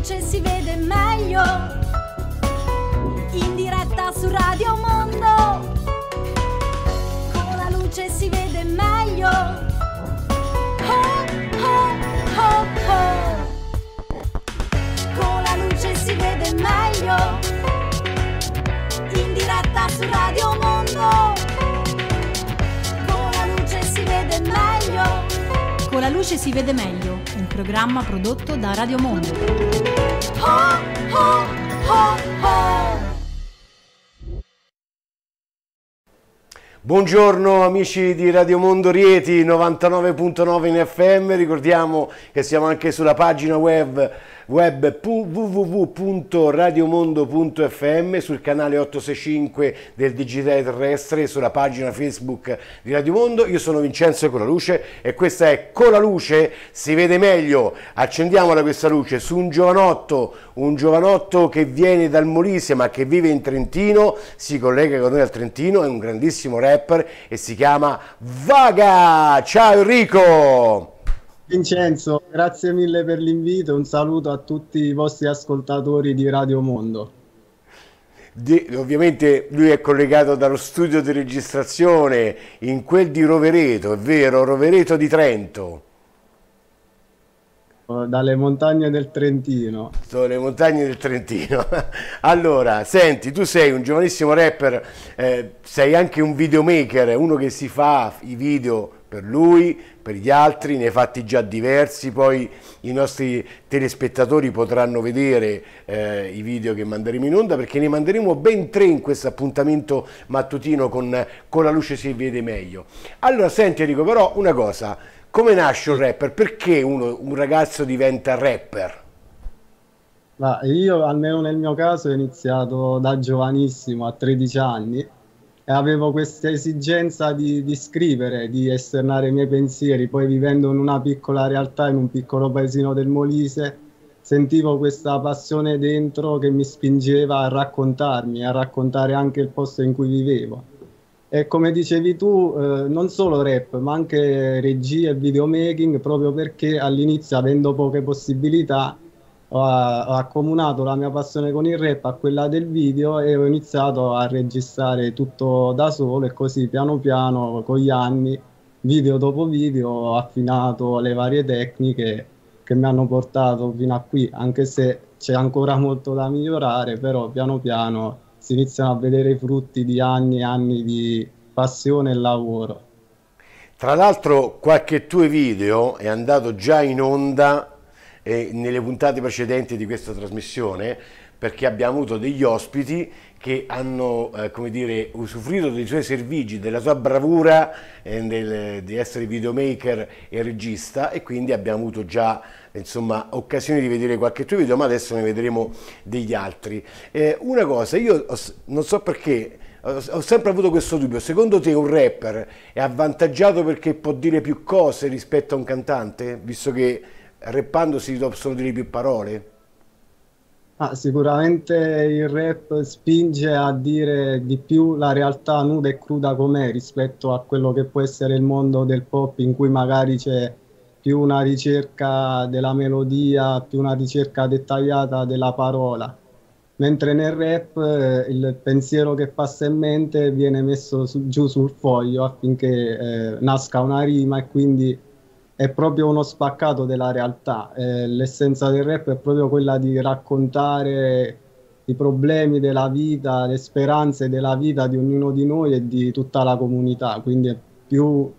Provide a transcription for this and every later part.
luce si vede meglio. In diretta su Radio Mondo. Con la luce si vede meglio. Oh, oh, oh, oh. Con la luce si vede meglio. In diretta su Radio Mondo. Con la luce si vede meglio. Con la luce si vede meglio, programma prodotto da Radio Mondo. Oh, oh, oh. Buongiorno amici di Radio Mondo Rieti 99.9 in FM, ricordiamo che siamo anche sulla pagina web web www.radiomondo.fm sul canale 865 del digitale terrestre sulla pagina Facebook di Radio Mondo. Io sono Vincenzo con la luce e questa è Con la luce si vede meglio. Accendiamola questa luce su un giovanotto, un giovanotto che viene dal Molise ma che vive in Trentino, si collega con noi al Trentino, è un grandissimo rapper e si chiama Vaga. Ciao Enrico! Vincenzo, grazie mille per l'invito, un saluto a tutti i vostri ascoltatori di Radio Mondo. Di, ovviamente lui è collegato dallo studio di registrazione in quel di Rovereto, è vero, Rovereto di Trento. Dalle montagne del Trentino. Sono le montagne del Trentino. allora, senti, tu sei un giovanissimo rapper, eh, sei anche un videomaker, uno che si fa i video per lui, per gli altri, ne fatti già diversi, poi i nostri telespettatori potranno vedere eh, i video che manderemo in onda perché ne manderemo ben tre in questo appuntamento mattutino con, con la luce si vede meglio. Allora, senti Enrico, però una cosa, come nasce un rapper? Perché uno, un ragazzo diventa rapper? Ma io, almeno nel mio caso, ho iniziato da giovanissimo, a 13 anni, avevo questa esigenza di, di, scrivere, di esternare i miei pensieri. Poi vivendo in una piccola realtà, in un piccolo paesino del Molise, sentivo questa passione dentro che mi spingeva a raccontarmi, a raccontare anche il posto in cui vivevo. E come dicevi tu, eh, non solo rap, ma anche regia e videomaking, proprio perché all'inizio, avendo poche possibilità, ho, ho, accomunato la mia passione con il rap a quella del video e ho iniziato a registrare tutto da solo e così piano piano con gli anni, video dopo video, ho affinato le varie tecniche che mi hanno portato fino a qui, anche se c'è ancora molto da migliorare, però piano piano si iniziano a vedere i frutti di anni e anni di passione e lavoro. Tra l'altro qualche tuo video è andato già in onda eh, nelle puntate precedenti di questa trasmissione perché abbiamo avuto degli ospiti che hanno eh, come dire, usufruito dei suoi servigi, della sua bravura eh, del, di essere videomaker e regista e quindi abbiamo avuto già insomma, occasione di vedere qualche tuo video, ma adesso ne vedremo degli altri. Eh, una cosa, io ho, non so perché, ho sempre avuto questo dubbio, secondo te un rapper è avvantaggiato perché può dire più cose rispetto a un cantante, visto che rappando si possono dire più parole? Ah, sicuramente il rap spinge a dire di più la realtà nuda e cruda com'è rispetto a quello che può essere il mondo del pop in cui magari c'è più una ricerca della melodia, più una ricerca dettagliata della parola. Mentre nel rap eh, il pensiero che passa in mente viene messo su, giù sul foglio affinché eh, nasca una rima e quindi è proprio uno spaccato della realtà. Eh, l'essenza del rap è proprio quella di raccontare i problemi della vita, le speranze della vita di ognuno di noi e di tutta la comunità, quindi è più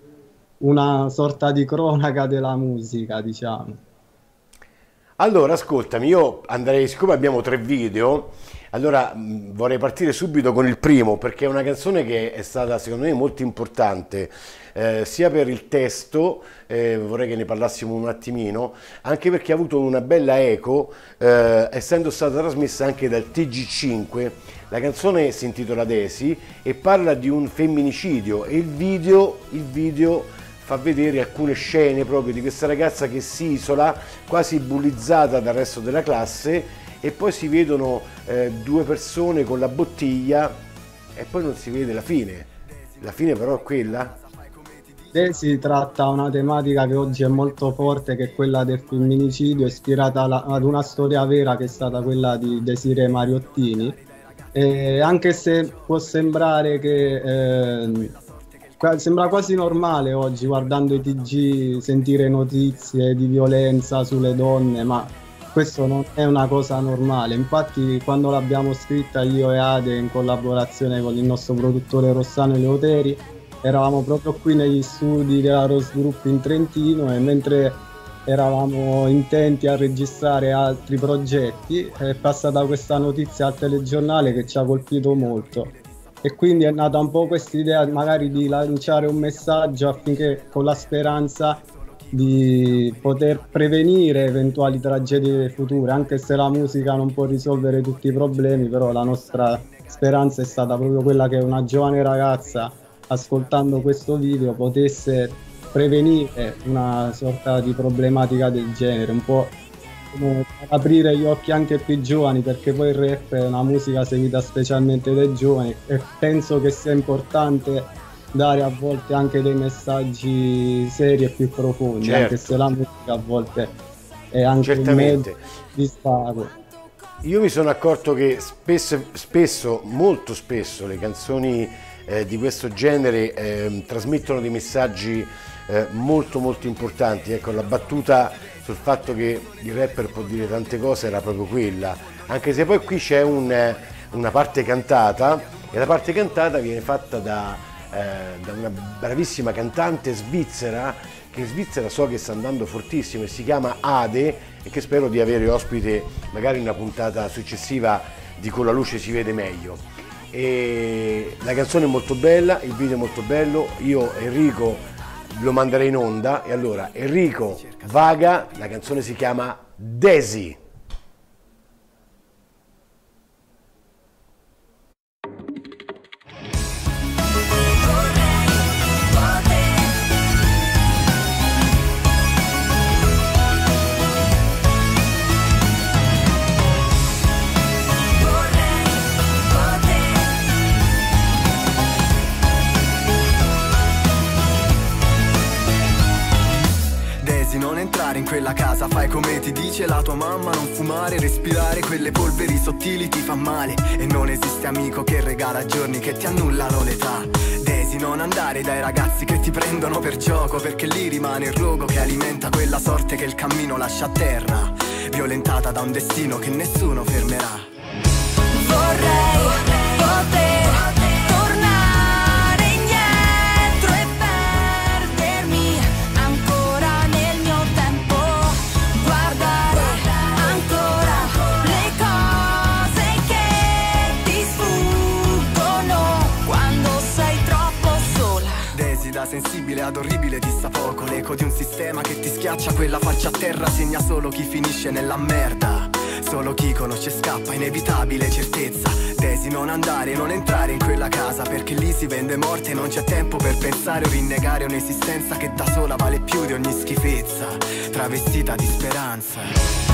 una sorta di cronaca della musica, diciamo. Allora, ascoltami, io andrei, siccome abbiamo tre video, allora mh, vorrei partire subito con il primo, perché è una canzone che è stata secondo me molto importante eh, sia per il testo, eh, vorrei che ne parlassimo un attimino, anche perché ha avuto una bella eco, eh, essendo stata trasmessa anche dal TG5. La canzone si intitola Desi e parla di un femminicidio e il video, il video fa vedere alcune scene proprio di questa ragazza che si isola, quasi bullizzata dal resto della classe e poi si vedono eh, due persone con la bottiglia e poi non si vede la fine. La fine però è quella si tratta una tematica che oggi è molto forte, che è quella del femminicidio, ispirata alla, ad una storia vera che è stata quella di Desiree Mariottini. E anche se può sembrare che eh, sembra quasi normale oggi guardando i TG sentire notizie di violenza sulle donne, ma questo non è una cosa normale. Infatti, quando l'abbiamo scritta io e Ade in collaborazione con il nostro produttore Rossano Leoteri, eravamo proprio qui negli studi della Rose Group in Trentino e mentre eravamo intenti a registrare altri progetti è passata questa notizia al telegiornale che ci ha colpito molto e quindi è nata un po' questa idea magari di lanciare un messaggio affinché con la speranza di poter prevenire eventuali tragedie future anche se la musica non può risolvere tutti i problemi però la nostra speranza è stata proprio quella che una giovane ragazza ascoltando questo video potesse prevenire una sorta di problematica del genere, un po' aprire gli occhi anche più giovani perché poi il rap è una musica seguita specialmente dai giovani e penso che sia importante dare a volte anche dei messaggi seri e più profondi, certo. anche se la musica a volte è anche Certamente. un mezzo di sparo. Io mi sono accorto che spesso, spesso, molto spesso, le canzoni eh, di questo genere eh, trasmettono dei messaggi eh, molto molto importanti. Ecco, la battuta sul fatto che il rapper può dire tante cose era proprio quella, anche se poi qui c'è un, una parte cantata e la parte cantata viene fatta da, eh, da una bravissima cantante svizzera che in Svizzera so che sta andando fortissimo e si chiama Ade e che spero di avere ospite magari in una puntata successiva di Con la luce si vede meglio. E la canzone è molto bella, il video è molto bello, io Enrico lo manderei in onda e allora Enrico Vaga, la canzone si chiama Desi. Dice la tua mamma Non fumare, respirare quelle polveri sottili ti fa male. E non esiste amico che regala giorni che ti annullano l'età. Desi non andare dai ragazzi che ti prendono per gioco Perché lì rimane il rogo che alimenta quella sorte che il cammino lascia a terra Violentata da un destino che nessuno fermerà. Vorrei sensibile ad orribile dista poco L'eco di un sistema che ti schiaccia quella faccia a terra Segna solo chi finisce nella merda. Solo chi conosce scappa, inevitabile certezza. Desi non andare, non entrare in quella casa Perché lì si vende morte e non c'è tempo per pensare o rinnegare un'esistenza Che da sola vale più di ogni schifezza. Travestita di speranza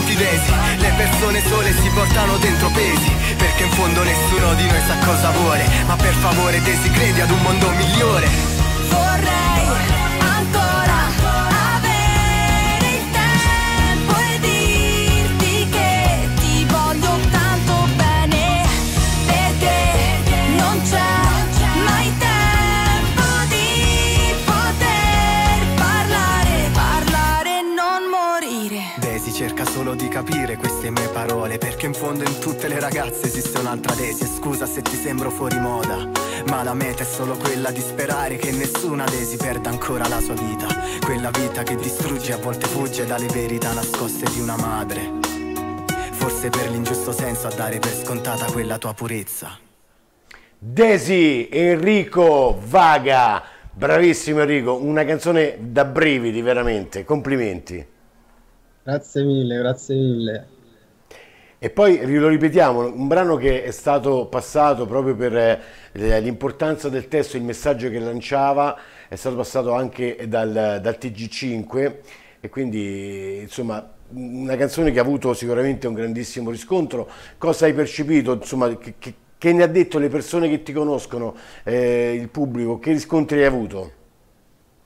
so, mi senti desi. Le persone sole si portano dentro pesi Perché in fondo nessuno di noi sa cosa vuole. Ma per favore desi credi ad un mondo migliore. Vorrei solo parole Perché in fondo in tutte le ragazze esiste un'altra E scusa se ti sembro fuori moda Ma la meta è solo quella di sperare che nessuna Desi perda ancora la sua vita. Quella vita che distrugge e a volte fugge dalle verità nascoste di una madre. Forse per l'ingiusto senso a dare per scontata quella tua purezza. Desi, Enrico Vaga, bravissimo Enrico, una canzone da brividi veramente, complimenti. Grazie mille, grazie mille. E poi lo ripetiamo, un brano che è stato passato proprio per eh, l'importanza del testo, il messaggio che lanciava, è stato passato anche dal, dal TG5 e quindi insomma una canzone che ha avuto sicuramente un grandissimo riscontro. Cosa hai percepito? Insomma, che, che che ne ha detto le persone che ti conoscono, eh, il pubblico? Che riscontri hai avuto?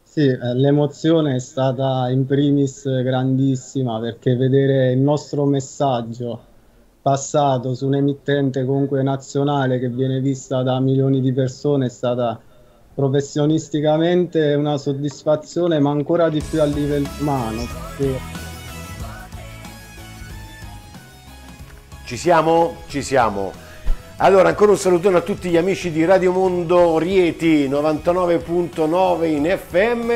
Sì, eh, l'emozione è stata in primis grandissima perché vedere il nostro messaggio passato su un'emittente comunque nazionale che viene vista da milioni di persone è stata professionisticamente una soddisfazione ma ancora di più a livello umano. Perché... Ci siamo? Ci siamo. Allora, ancora un salutone a tutti gli amici di Radio Mondo Rieti 99.9 in FM.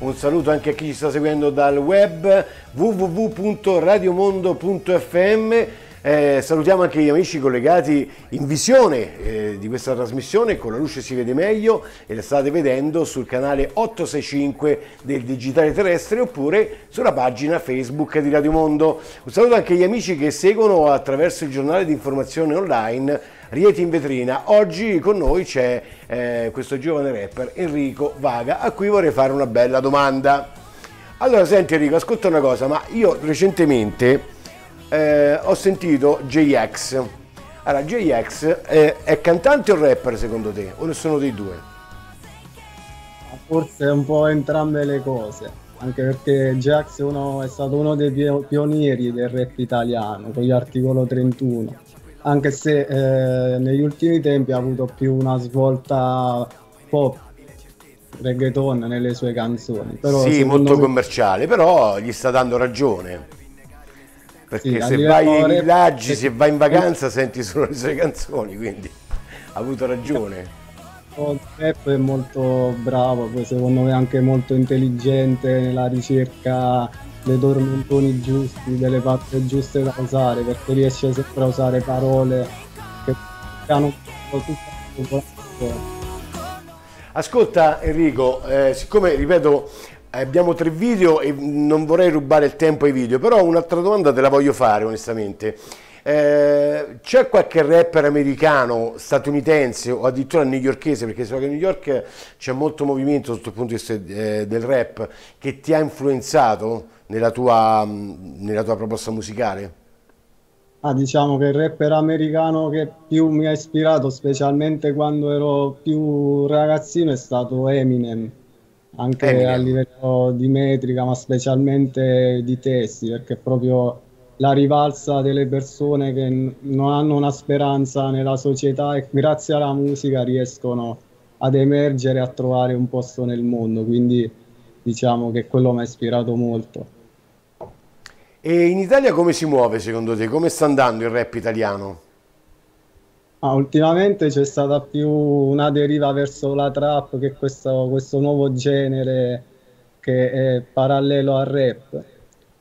Un saluto anche a chi ci sta seguendo dal web www.radiomondo.fm eh, salutiamo anche gli amici collegati in visione eh, di questa trasmissione, con la luce si vede meglio e la state vedendo sul canale 865 del Digitale Terrestre oppure sulla pagina Facebook di Radio Mondo. Un saluto anche agli amici che seguono attraverso il giornale di informazione online Rieti in vetrina. Oggi con noi c'è eh, questo giovane rapper Enrico Vaga a cui vorrei fare una bella domanda. Allora senti Enrico, ascolta una cosa, ma io recentemente eh, ho sentito JX. Allora, JX è, è cantante o rapper secondo te? O ne sono dei due? Forse un po' entrambe le cose, anche perché Jax è stato uno dei pionieri del rap italiano con gli articolo 31, anche se eh, negli ultimi tempi ha avuto più una svolta pop, reggaeton nelle sue canzoni. Però, sì, molto me... commerciale, però gli sta dando ragione. Perché sì, se vai nei villaggi, se vai in vacanza senti solo le sue canzoni, quindi ha avuto ragione. Il rap è molto bravo, poi secondo me anche molto intelligente nella ricerca dei tormentoni giusti, delle parti giuste da usare, perché riesce sempre a usare parole che hanno tutto Ascolta Enrico, eh, siccome ripeto abbiamo tre video e non vorrei rubare il tempo ai video, però un'altra domanda te la voglio fare onestamente. Eh, c'è qualche rapper americano, statunitense o addirittura newyorkese, perché so che a New York c'è molto movimento sotto il punto di vista eh, del rap, che ti ha influenzato nella tua, nella tua proposta musicale? Ah, diciamo che il rapper americano che più mi ha ispirato, specialmente quando ero più ragazzino, è stato Eminem anche Eminem. a livello di metrica, ma specialmente di testi, perché proprio la rivalsa delle persone che non hanno una speranza nella società e grazie alla musica riescono ad emergere, a trovare un posto nel mondo, quindi diciamo che quello mi ha ispirato molto. E in Italia come si muove secondo te? Come sta andando il rap italiano? Ah, ultimamente c'è stata più una deriva verso la trap, che questo, questo nuovo genere che è parallelo al rap.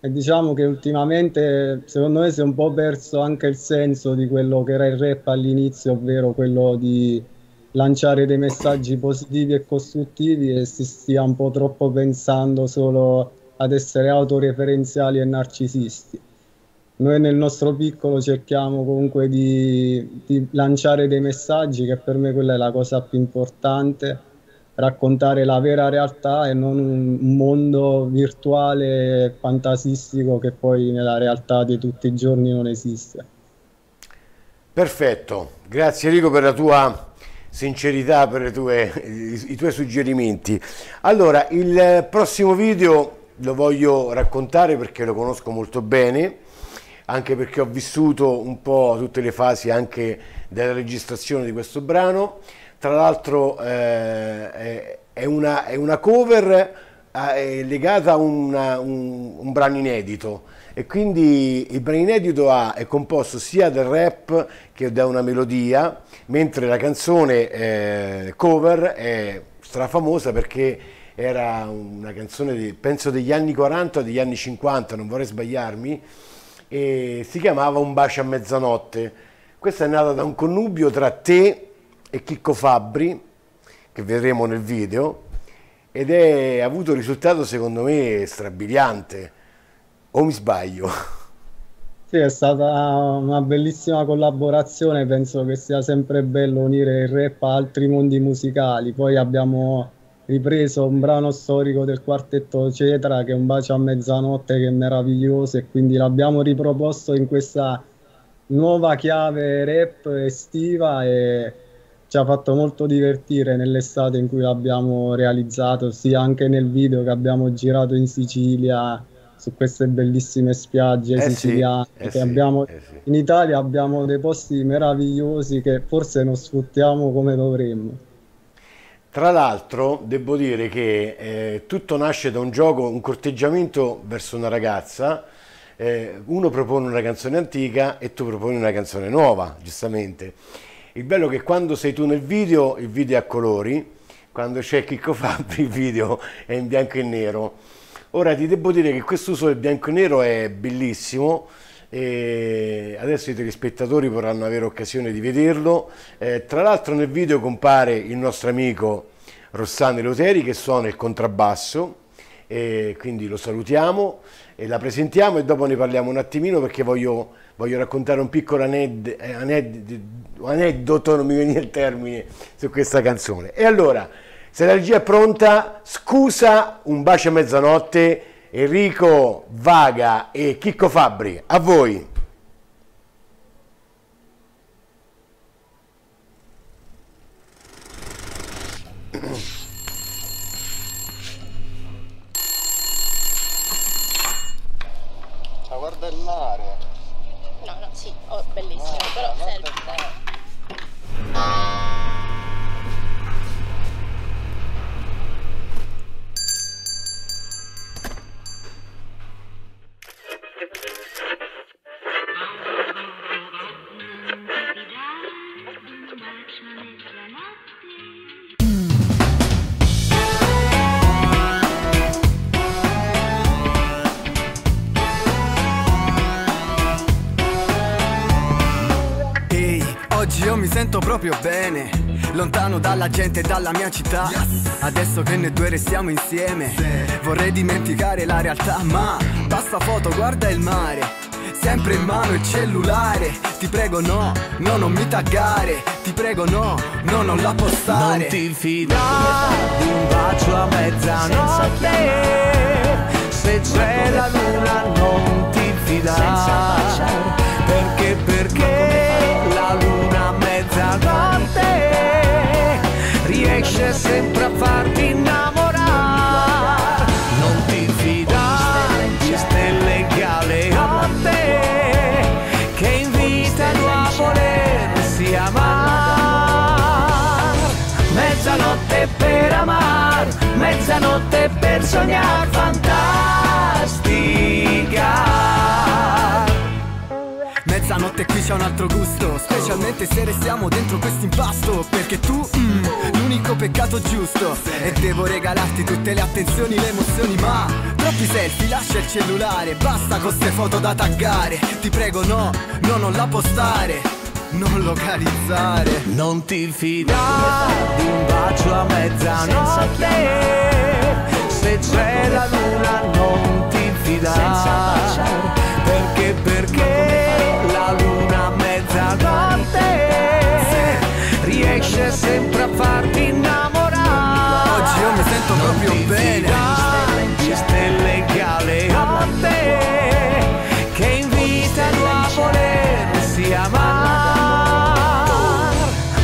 E diciamo che ultimamente, secondo me, si è un po' perso anche il senso di quello che era il rap all'inizio, ovvero quello di lanciare dei messaggi positivi e costruttivi e si stia un po' troppo pensando solo ad essere autoreferenziali e narcisisti noi nel nostro piccolo cerchiamo comunque di, di, lanciare dei messaggi che per me quella è la cosa più importante, raccontare la vera realtà e non un mondo virtuale fantasistico che poi nella realtà di tutti i giorni non esiste. Perfetto, grazie Enrico per la tua sincerità, per tue, i, i tuoi suggerimenti. Allora, il prossimo video lo voglio raccontare perché lo conosco molto bene anche perché ho vissuto un po' tutte le fasi anche della registrazione di questo brano. Tra l'altro eh, è, una, è, una, cover eh, legata a una, un, un, brano inedito e quindi il brano inedito ha, è composto sia del rap che da una melodia, mentre la canzone eh, cover è strafamosa perché era una canzone di, penso degli anni 40 o degli anni 50, non vorrei sbagliarmi, e si chiamava Un bacio a mezzanotte. Questa è nata da un connubio tra te e Chicco Fabbri, che vedremo nel video, ed è avuto un risultato secondo me strabiliante. O mi sbaglio? Sì, è stata una bellissima collaborazione, penso che sia sempre bello unire il rap a altri mondi musicali. Poi abbiamo ripreso un brano storico del quartetto Cetra che è un bacio a mezzanotte che è meraviglioso e quindi l'abbiamo riproposto in questa nuova chiave rap estiva e ci ha fatto molto divertire nell'estate in cui l'abbiamo realizzato, sia anche nel video che abbiamo girato in Sicilia su queste bellissime spiagge Eh sì, siciliane eh sì, abbiamo eh sì. in Italia abbiamo dei posti meravigliosi che forse non sfruttiamo come dovremmo. Tra l'altro, devo dire che eh, tutto nasce da un gioco, un corteggiamento verso una ragazza. eh, uno propone una canzone antica e tu proponi una canzone nuova, giustamente. Il bello è che quando sei tu nel video, il video è a colori, quando c'è Chicco Fabri, il video è in bianco e nero. Ora ti devo dire che questo uso del bianco e nero è bellissimo. E adesso i telespettatori potranno avere occasione di vederlo. Eh, tra l'altro nel video compare il nostro amico Rossano Eloteri che suona il contrabbasso, e quindi lo salutiamo e la presentiamo e dopo ne parliamo un attimino perché voglio, voglio raccontare un piccolo aned- eh, aned- aneddoto, non mi viene il termine, su questa canzone. E allora, se la regia è pronta, scusa, un bacio a mezzanotte, Enrico Vaga e Chicco Fabbri, a voi. Sento proprio bene, lontano dalla gente e dalla mia città. Adesso che noi due restiamo insieme, vorrei dimenticare la realtà, ma basta foto, guarda il mare. Sempre in mano il cellulare, ti prego no, no non mi taggare, ti prego no, no non la postare. Non ti fidare di un bacio a mezzanotte, se c'è la luna non ti fidare, perché perché la luna mezzanotte riesce sempre a farti innamorare, non ti fidare di stelle galeotte che invitano a volersi amare. Mezzanotte per amar, mezzanotte per sognar fantastica. Mezzanotte qui c'è un altro gusto. Specialmente se restiamo dentro questo impasto Perché tu, mm, l'unico peccato giusto. E devo regalarti tutte le attenzioni, le emozioni Ma troppi selfie, lascia il cellulare Basta con ste foto da taggare. Ti prego no, no non la postare Non localizzare. Non ti fidare di un bacio a mezzanotte. Se c'è la luna non ti fidare. Perché, perché Riesce sempre a farti innamorare. Oggi io mi sento proprio bene. stelle galeotte Che invitano a volersi amare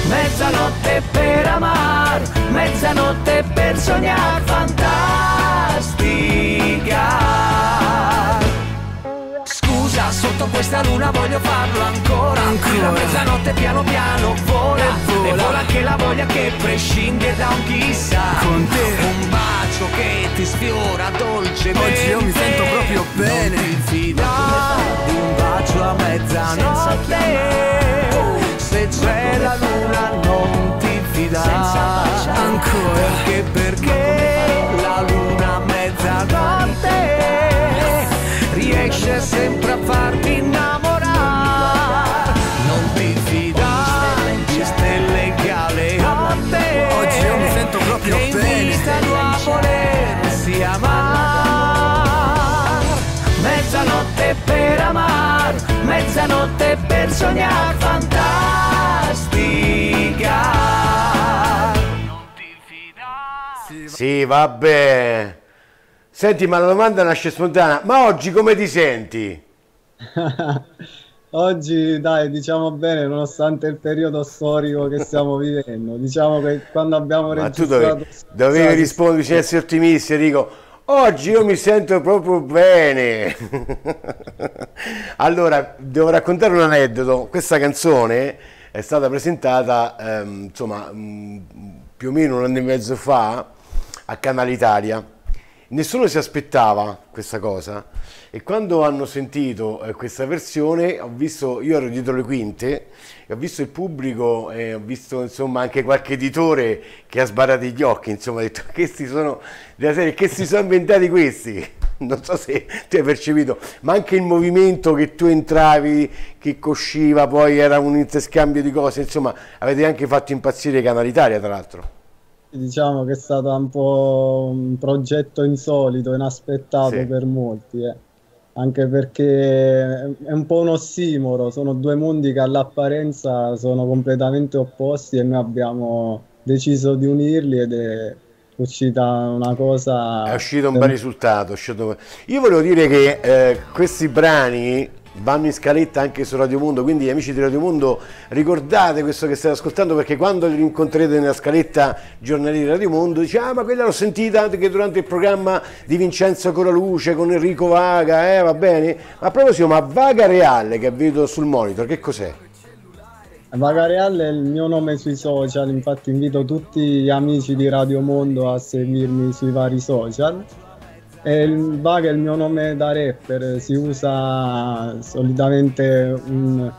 Mezzanotte per amar Mezzanotte per sognar fantastica Sotto questa luna voglio farlo ancora. La mezzanotte piano piano vola E vola. anche la voglia che prescinde da un chissà. Con te. Un bacio che ti sfiora dolcemente. Oggi io mi sento proprio bene. Non ti fidare di un bacio a mezzanotte. Se c'è la luna non ti fidare Ancora. Perché perché la luna a mezzanotte riesce sempre a farti mezzanotte per sognare fantastica. Sì, vabbè. Senti, ma la domanda nasce spontanea. Ma oggi come ti senti? Oggi, dai, diciamo bene, nonostante il periodo storico che stiamo vivendo, diciamo che quando abbiamo Ma tu registrato... dovevi, dovevi rispondere, bisogna essere ottimisti, Enrico. Oggi io mi sento proprio bene. allora, devo raccontare un aneddoto. Questa canzone è stata presentata, ehm, insomma, mh, più o meno un anno e mezzo fa a Canale Italia. Nessuno si aspettava questa cosa e quando hanno sentito eh, questa versione ho visto, io ero dietro le quinte e ho visto il pubblico e ho visto insomma anche qualche editore che ha sbarrato gli occhi, insomma ha detto questi sono della serie, che si sono inventati questi? Non so se ti hai percepito, ma anche il movimento che tu entravi, che cosciva, poi era un interscambio di cose, insomma avete anche fatto impazzire Canale Italia tra l'altro. Diciamo che è stato un po' un progetto insolito, inaspettato Sì. per molti, eh. Anche perché è un po' un ossimoro, sono due mondi che all'apparenza sono completamente opposti e noi abbiamo deciso di unirli ed è uscita una cosa... È uscito un bel risultato. uscito- Io volevo dire che eh, questi brani vanno in scaletta anche su Radio Mondo, quindi amici di Radio Mondo ricordate questo che state ascoltando perché quando li incontrete nella scaletta giornaliera di Radio Mondo dice ah ma quella l'ho sentita anche durante il programma di Vincenzo Coraluce con Enrico Vaga, eh va bene? Ma a proposito, ma Vaga Reale che vedo sul monitor, che cos'è? Vaga Real è il mio nome sui social, infatti invito tutti gli amici di Radio Mondo a seguirmi sui vari social. E il Vaga è il mio nome da rapper, si usa solitamente un,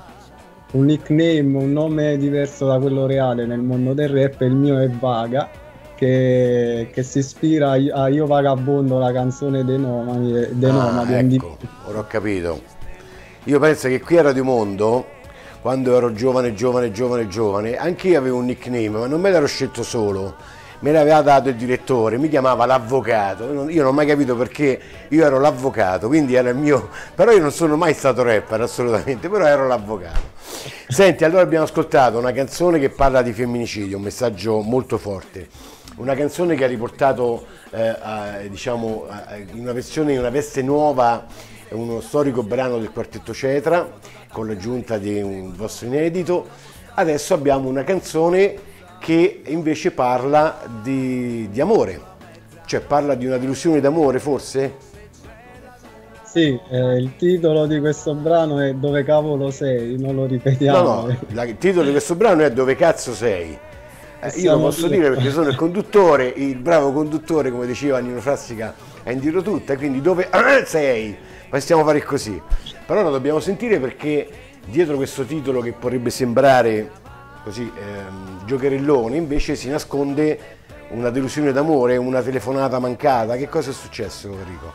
un nickname, un nome diverso da quello reale nel mondo del rap, il mio è Vaga, che, che si ispira a Io Vagabondo, la canzone dei Nomadi, dei Ah, Nomadi, ecco, ora ho capito. Io penso che qui a Radio Mondo, quando ero giovane, giovane, giovane, giovane, anche io avevo un nickname, ma non me l'ero scelto solo. Me l'aveva dato il direttore, mi chiamava l'avvocato. Io non- ho mai capito perché io ero l'avvocato, quindi era il mio. Però io non sono mai stato rapper assolutamente, però ero l'avvocato. Senti, allora abbiamo ascoltato una canzone che parla di femminicidio, un messaggio molto forte. Una canzone che ha riportato, eh, a- diciamo, a- in una versione, in una veste nuova, uno storico brano del quartetto Cetra, con l'aggiunta di un vostro inedito. Adesso abbiamo una canzone che invece parla di, di amore, cioè parla di una delusione d'amore forse? Sì, eh, il titolo di questo brano è Dove cavolo sei? Non lo ripetiamo. No, no, la- il titolo di questo brano è Dove cazzo sei? Eh, io lo posso dire- dire perché sono il conduttore, il bravo conduttore, come diceva Nino Frassica, è in giro tutta, quindi dove sei? Possiamo fare così. Però lo dobbiamo sentire perché dietro questo titolo che potrebbe sembrare così ehm, giocherellone, invece si nasconde una delusione d'amore, una telefonata mancata. Che cosa è successo, Enrico?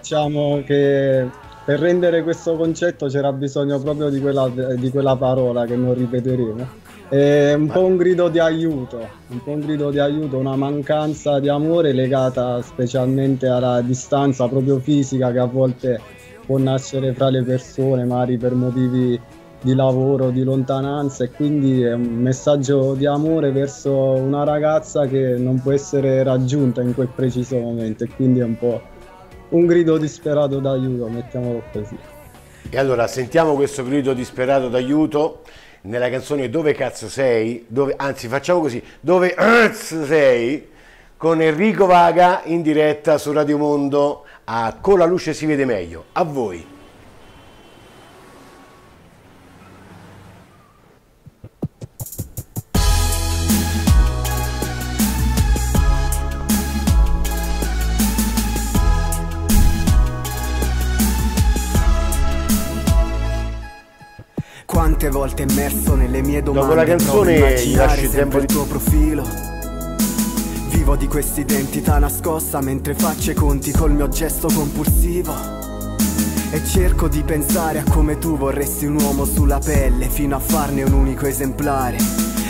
Diciamo che per rendere questo concetto c'era bisogno proprio di quella, di quella parola che non ripeteremo. È un po' un grido di aiuto, un po' un grido di aiuto, una mancanza di amore legata specialmente alla distanza proprio fisica che a volte può nascere fra le persone, magari per motivi di lavoro, di lontananza e quindi è un messaggio di amore verso una ragazza che non può essere raggiunta in quel preciso momento e quindi è un po' un grido disperato d'aiuto, mettiamolo così. E allora sentiamo questo grido disperato d'aiuto nella canzone Dove cazzo sei? Dove, anzi, facciamo così: Dove cazzo sei? Con Enrico Vaga in diretta su Radio Mondo a Con la luce si vede meglio. A voi. Quante volte immerso nelle mie domande Dopo la canzone gli lasci sempre tempo il di- tuo profilo. Vivo di questa identità nascosta mentre faccio i conti col mio gesto compulsivo. E cerco di pensare a come tu vorresti un uomo sulla pelle fino a farne un unico esemplare.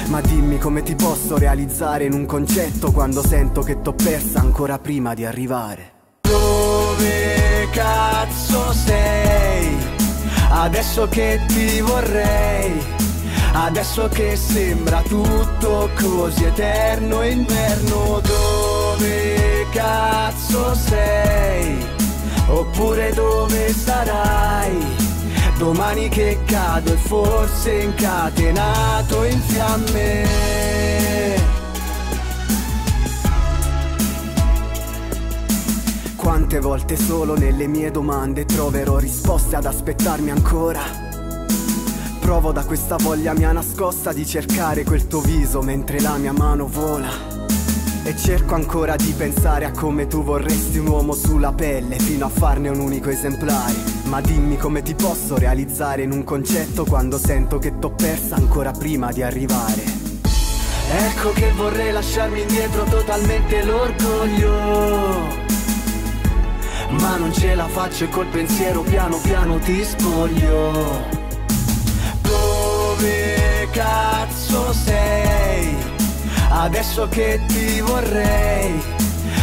Ma dimmi come ti posso realizzare in un concetto quando sento che t'ho persa ancora prima di arrivare. Dove cazzo sei? Adesso che ti vorrei, adesso che sembra tutto così eterno inverno, dove cazzo sei? Oppure dove sarai? Domani che cado e forse incatenato in fiamme. Quante volte solo nelle mie domande troverò risposte ad aspettarmi ancora? Provo da questa voglia mia nascosta di cercare quel tuo viso mentre la mia mano vola. E cerco ancora di pensare a come tu vorresti un uomo sulla pelle fino a farne un unico esemplare. Ma dimmi come ti posso realizzare in un concetto quando sento che t'ho persa ancora prima di arrivare. Ecco che vorrei lasciarmi indietro totalmente l'orgoglio. Ma non ce la faccio e col pensiero piano piano ti spoglio. Dove cazzo sei? Adesso che ti vorrei,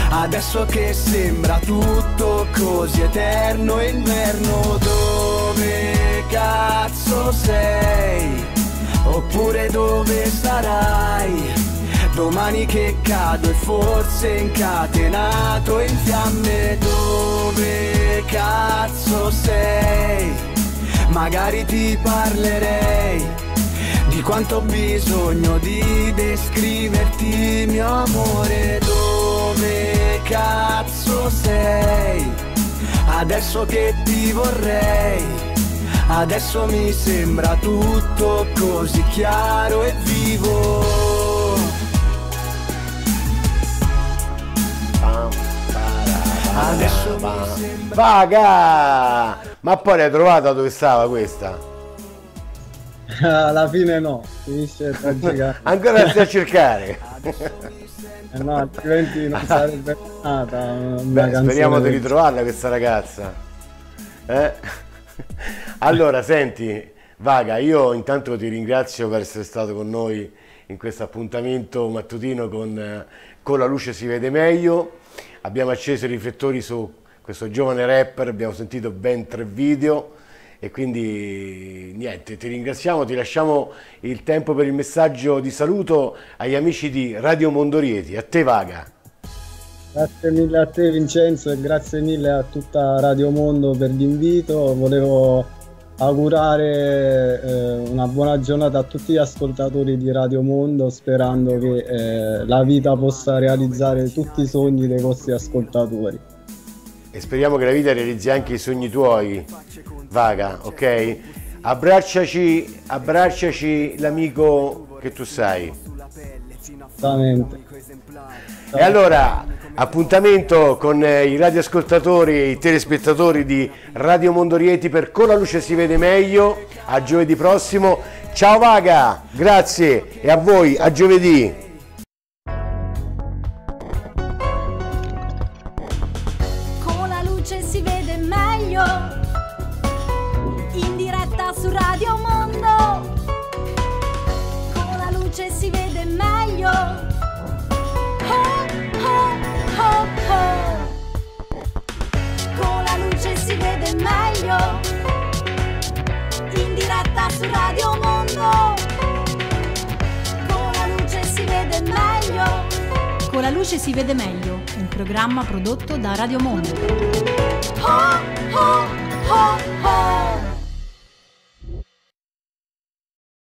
adesso che sembra tutto così eterno inverno, dove cazzo sei? Oppure dove sarai? Domani che cado e forse incatenato in fiamme, dove cazzo sei? Magari ti parlerei di quanto ho bisogno di descriverti mio amore dove cazzo sei adesso che ti vorrei adesso mi sembra tutto così chiaro e vivo adesso sembra Vaga! Ma poi l'hai trovata dove stava questa? Alla fine no, finisce tragicamente. Ancora stai a cercare? Eh no, altrimenti non sarebbe nata una Beh, speriamo di ritrovarla questa ragazza. Eh? Allora, senti, Vaga, io intanto ti ringrazio per essere stato con noi in questo appuntamento mattutino con, eh, con la luce si vede meglio. Abbiamo acceso i riflettori su questo giovane rapper, abbiamo sentito ben tre video e quindi niente, ti ringraziamo, ti lasciamo il tempo per il messaggio di saluto agli amici di Radio Mondorieti. A te Vaga. Grazie mille a te Vincenzo e grazie mille a tutta Radio Mondo per l'invito. Volevo augurare eh, una buona giornata a tutti gli ascoltatori di Radio Mondo sperando che eh, la vita possa realizzare tutti i sogni dei vostri ascoltatori. e speriamo che la vita realizzi anche i sogni tuoi, Vaga, ok? Abbracciaci, abbracciaci l'amico che tu sai. Esattamente. E allora, appuntamento con eh, i radioascoltatori e i telespettatori di Radio Mondorieti per Con la luce si vede meglio, a giovedì prossimo. Ciao Vaga, grazie e a voi, a giovedì. meglio. In diretta su Radio Mondo. Con la luce si vede meglio. Con la luce si vede meglio un programma prodotto da Radio Mondo. Oh, oh, oh,